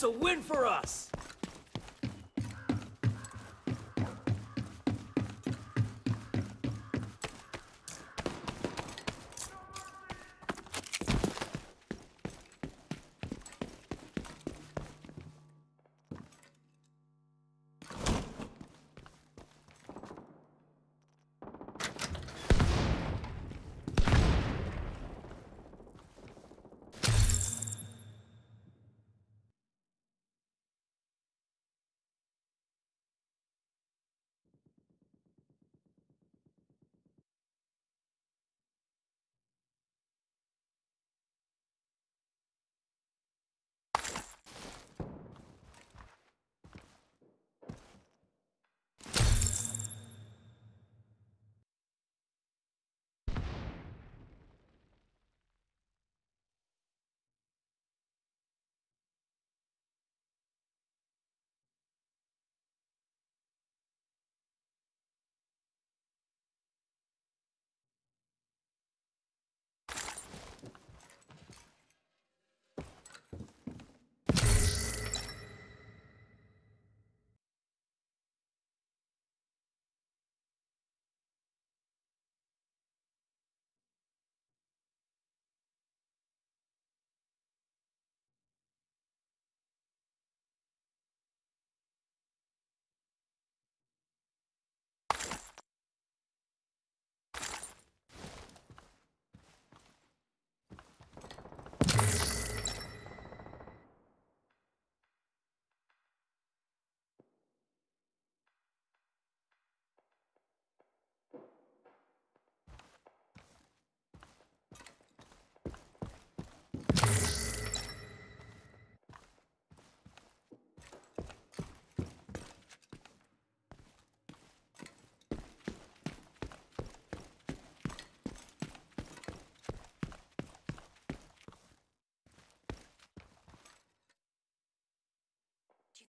It's a win for us!